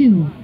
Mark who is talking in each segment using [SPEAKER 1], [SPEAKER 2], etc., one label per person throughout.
[SPEAKER 1] two,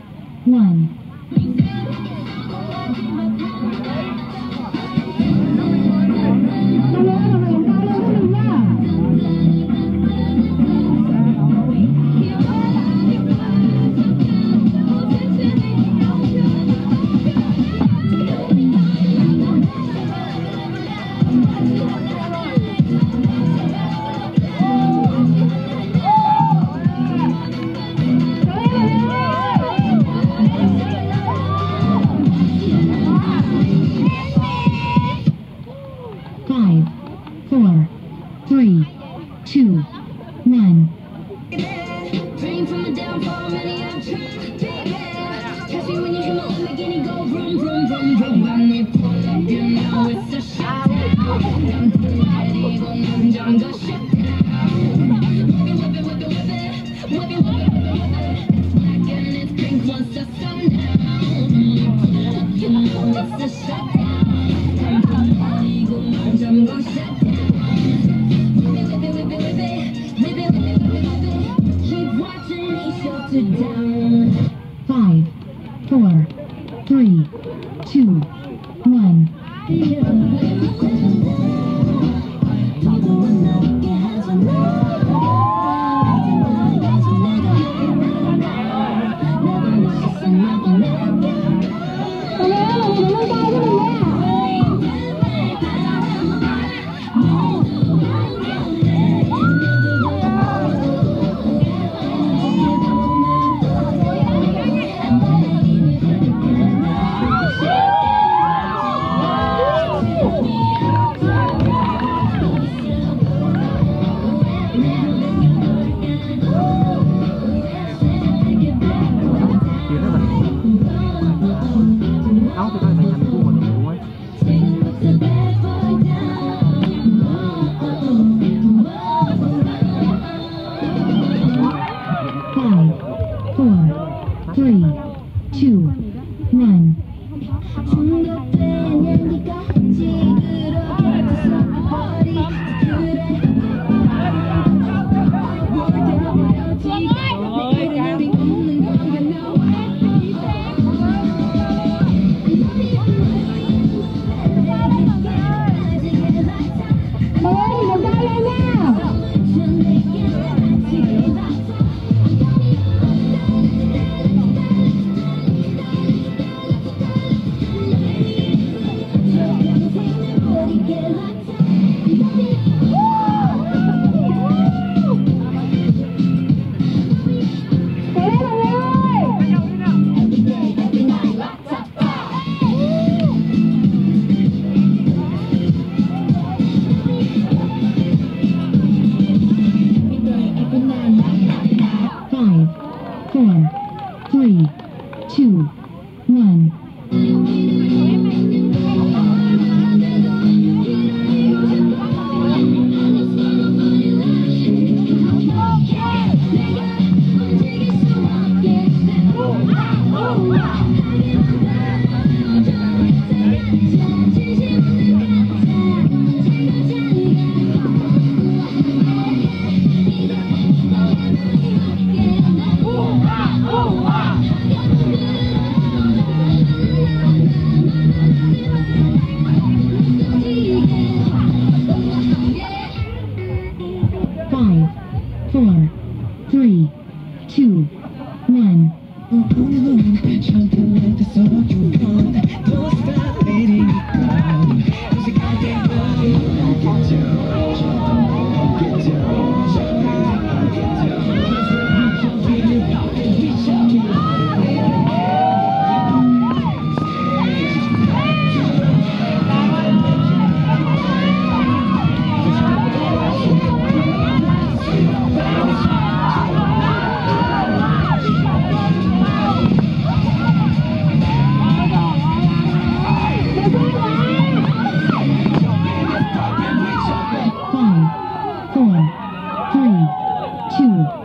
[SPEAKER 2] Boom!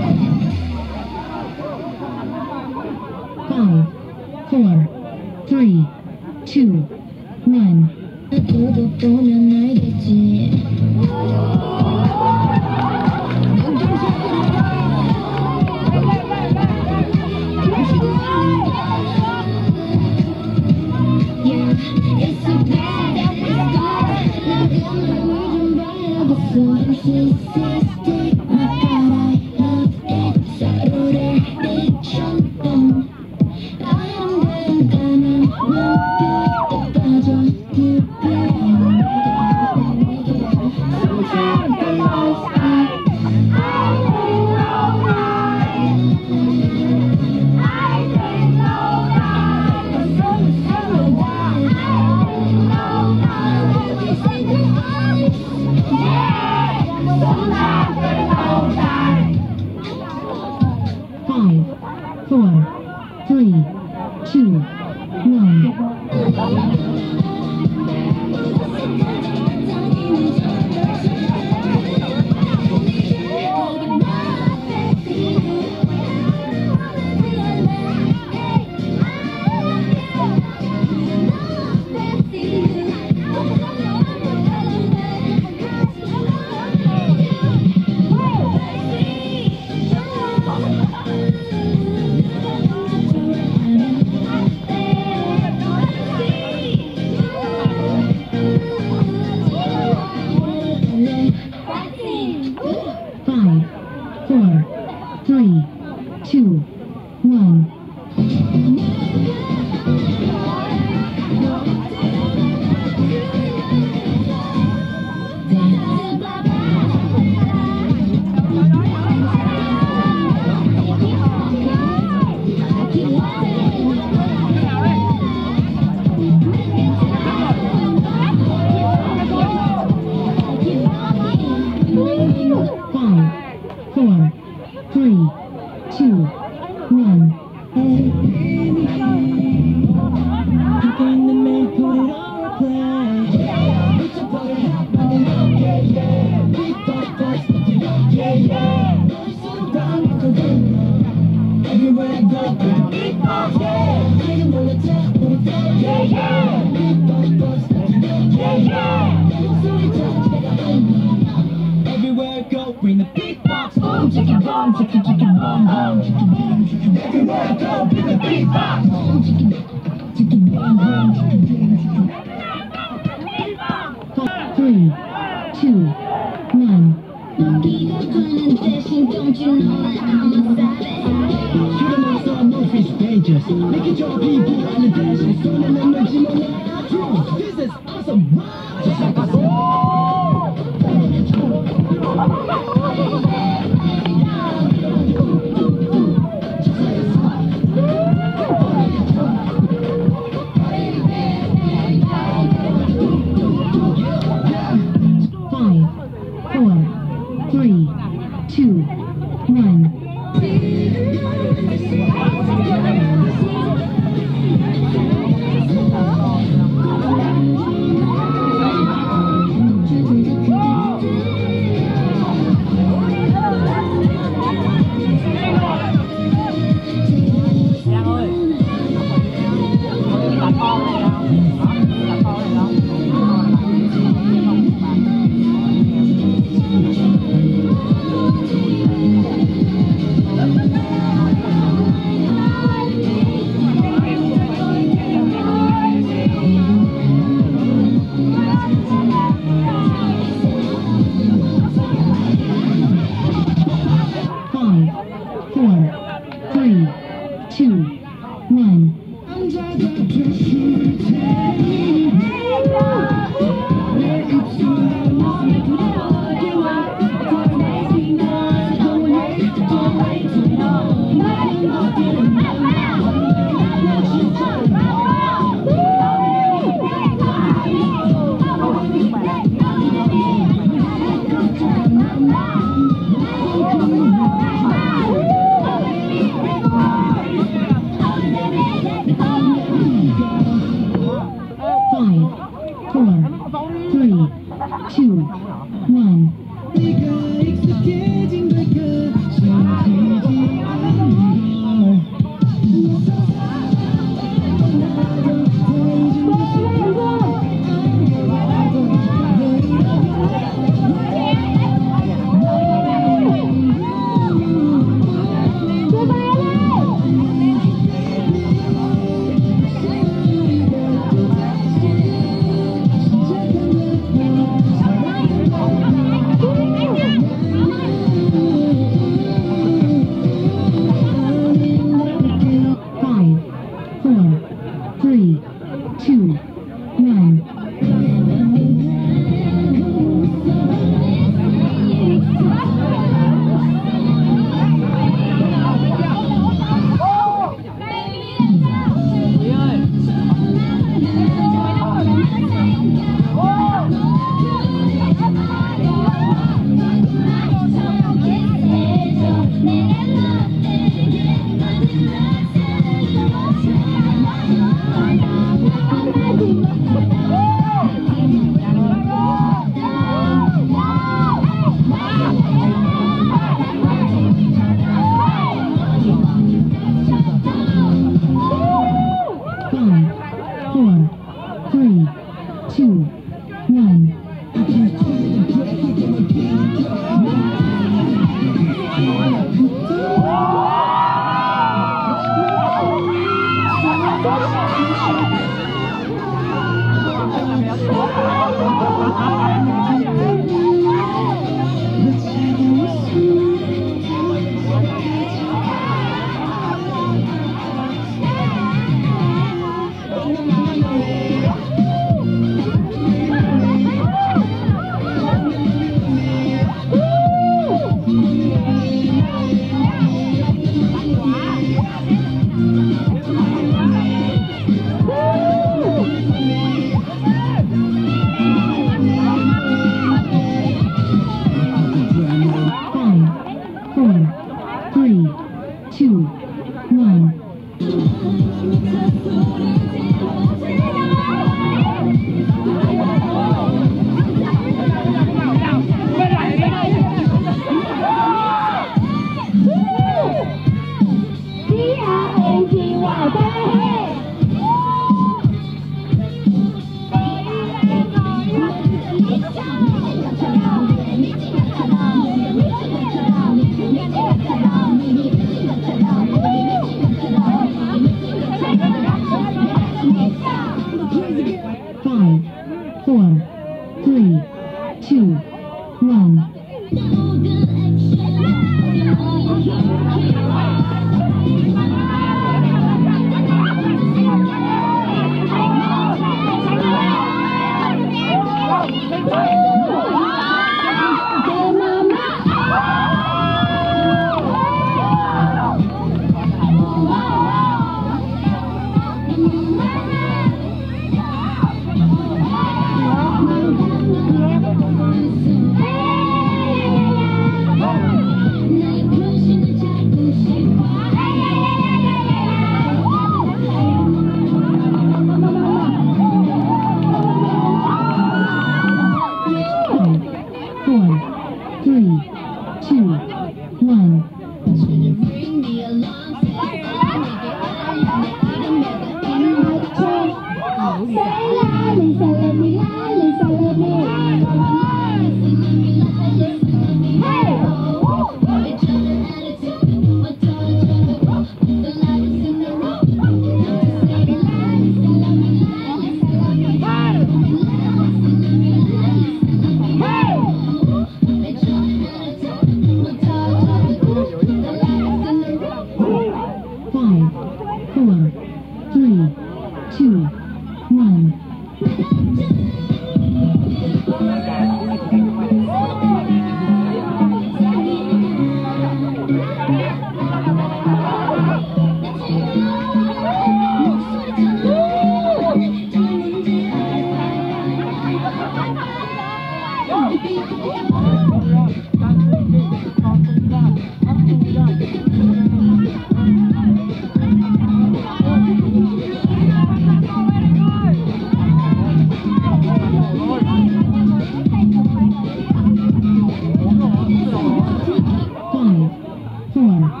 [SPEAKER 1] Four,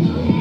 [SPEAKER 1] Five,